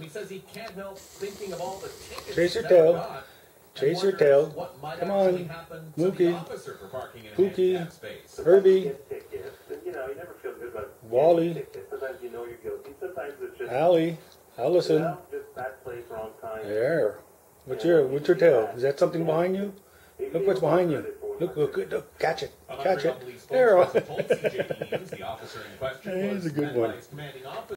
He says he can't help thinking of all the tickets Chase your tail. Chase your tail. Come on. Mookie, Mookie. Pookie. Herbie. Wally. Sometimes you know you're guilty. Sometimes it's just Allie, Allison. just bad place, wrong time. There. What's your what's your tail? Is that something behind you? Look what's behind you. Look, look, look, look catch it, catch it. There. He's That a good one.